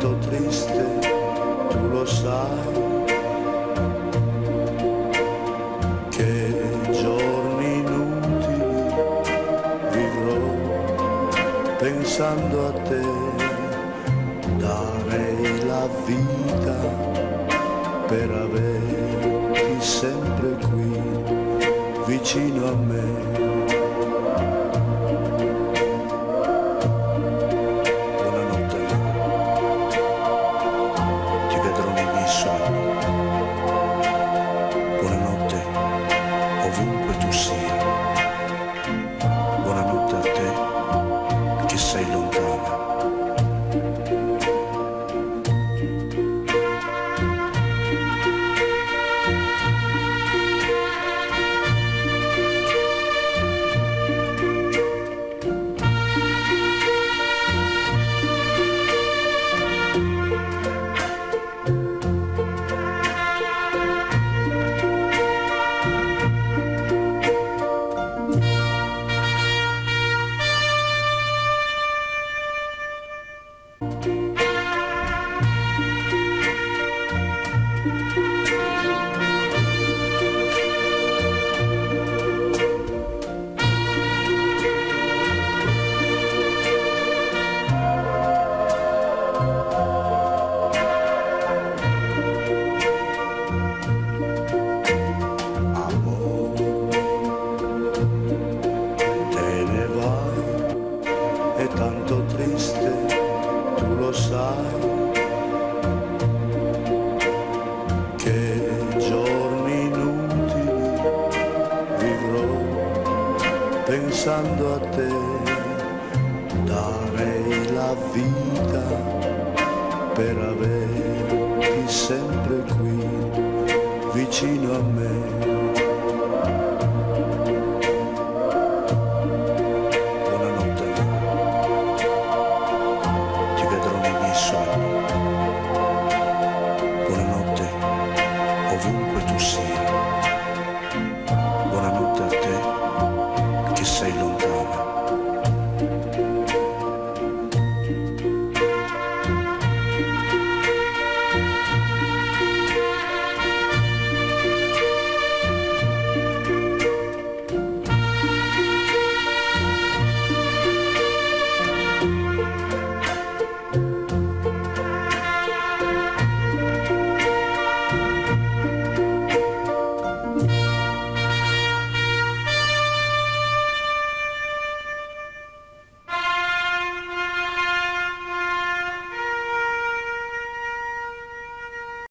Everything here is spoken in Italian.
tanto triste, tu lo sai, che giorni inutili vivrò pensando a te, darei la vita per averti sempre qui vicino a me. algum patrocínio. tanto pensando a te, darei la vita per averti sempre qui, vicino a me.